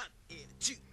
One and a two.